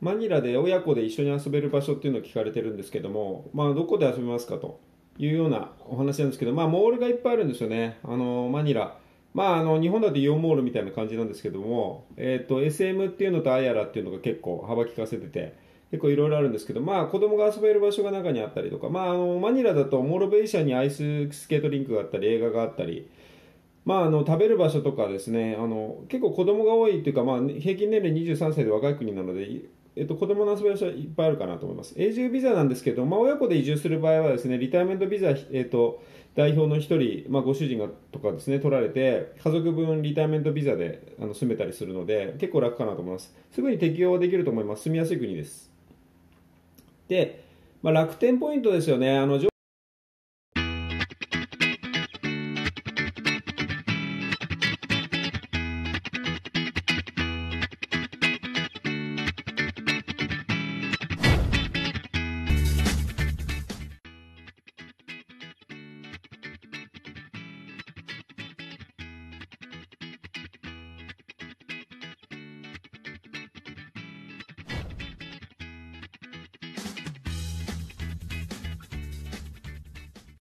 マニラで親子で一緒に遊べる場所っていうのを聞かれてるんですけども、まあ、どこで遊びますかというようなお話なんですけど、まあ、モールがいっぱいあるんですよね。あの、マニラ。まあ、あの日本だとイオンモールみたいな感じなんですけども、えーと、SM っていうのと Ayala っていうのが結構幅利かせてて結構いろいろあるんですけど、まあ、子供が遊べる場所が中にあったりとか、まあ、あのマニラだと Mall of Asia にアイススケートリンクがあったり映画があったり、まあ、あの食べる場所とかですねあの結構子供が多いっていうか、まあ、平均年齢23歳で若い国なので、えっと、子供の遊び場所はいっぱいあるかなと思います。永住ビザなんですけど、まあ、親子で移住する場合はですねリタイアメントビザ、えっと代表の1人、まあ、ご主人がとかですね取られて家族分リタイアメントビザであの住めたりするので結構楽かなと思います。すぐに適用できると思います。住みやすい国です。で、まあ、楽天ポイントですよね。あの